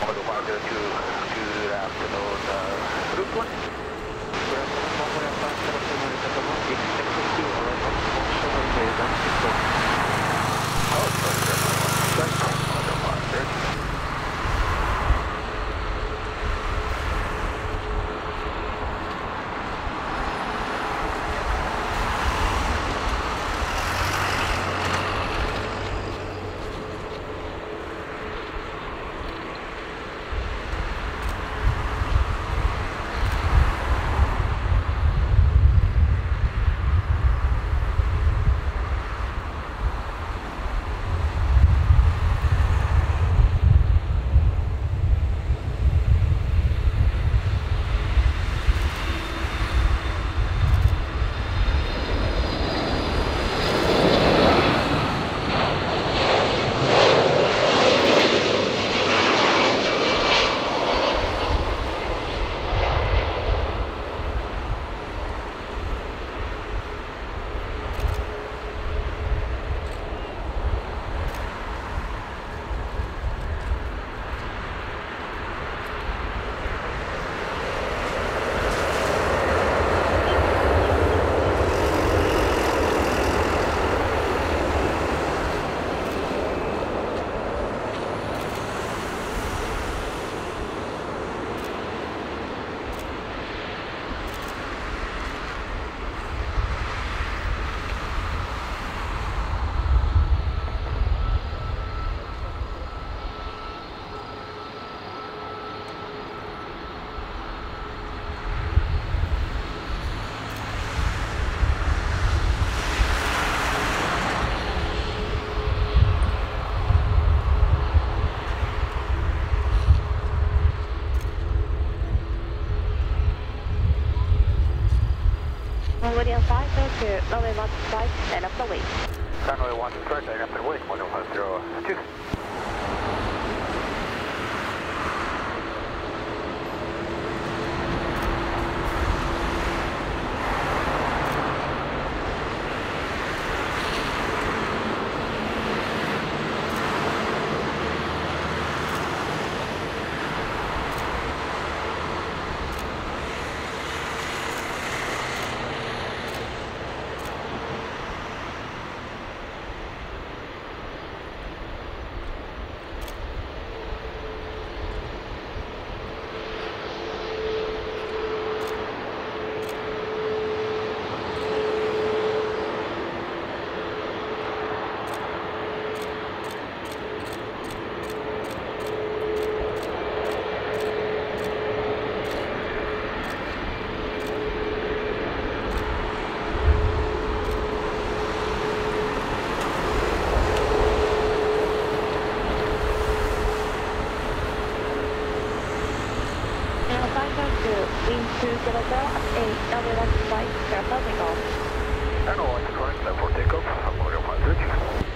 model 502 good afternoon. Uh, group 1. Good afternoon, Mongolia 5 go to runway 1 right, stand up the wing. Runway 1 straight, line up and wait, 102. Straight, level for takeoff, Mongolia 1 search.